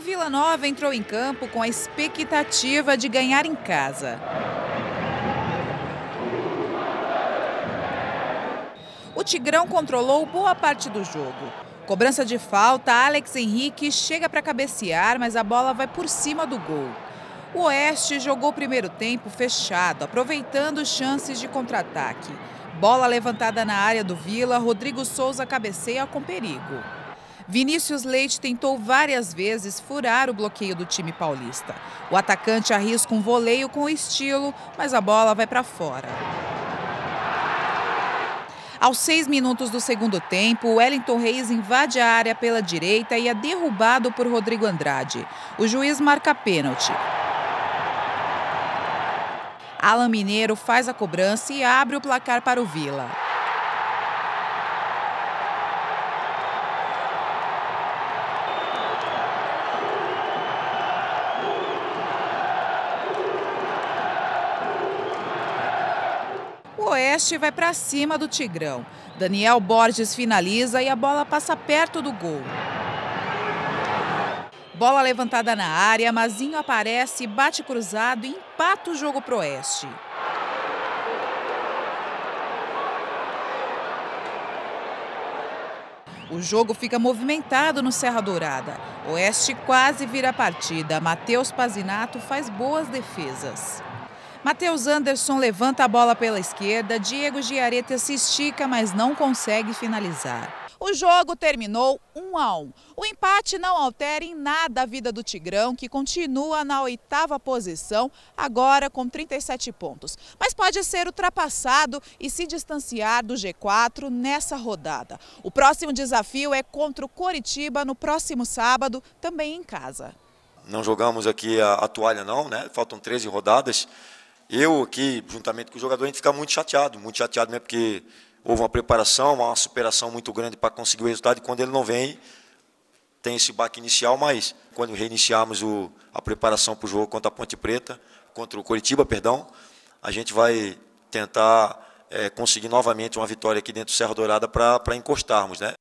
Vila Nova entrou em campo com a expectativa de ganhar em casa. O Tigrão controlou boa parte do jogo. Cobrança de falta, Alex Henrique chega para cabecear, mas a bola vai por cima do gol. O Oeste jogou o primeiro tempo fechado, aproveitando chances de contra-ataque. Bola levantada na área do Vila, Rodrigo Souza cabeceia com perigo. Vinícius Leite tentou várias vezes furar o bloqueio do time paulista. O atacante arrisca um voleio com estilo, mas a bola vai para fora. Aos seis minutos do segundo tempo, Wellington Reis invade a área pela direita e é derrubado por Rodrigo Andrade. O juiz marca pênalti. Alan Mineiro faz a cobrança e abre o placar para o Vila. Oeste vai para cima do Tigrão. Daniel Borges finaliza e a bola passa perto do gol. Bola levantada na área, Mazinho aparece, bate cruzado e empata o jogo pro Oeste. O jogo fica movimentado no Serra Dourada. Oeste quase vira a partida. Matheus Pazinato faz boas defesas. Matheus Anderson levanta a bola pela esquerda, Diego Giareta se estica, mas não consegue finalizar. O jogo terminou 1 a 1. O empate não altera em nada a vida do Tigrão, que continua na oitava posição, agora com 37 pontos. Mas pode ser ultrapassado e se distanciar do G4 nessa rodada. O próximo desafio é contra o Coritiba no próximo sábado, também em casa. Não jogamos aqui a, a toalha não, né? Faltam 13 rodadas. Eu aqui, juntamente com o jogador, a gente fica muito chateado, muito chateado mesmo, porque houve uma preparação, uma superação muito grande para conseguir o resultado, e quando ele não vem, tem esse baque inicial, mas quando reiniciarmos o, a preparação para o jogo contra a Ponte Preta, contra o Coritiba, perdão, a gente vai tentar é, conseguir novamente uma vitória aqui dentro do Serra Dourada para encostarmos, né?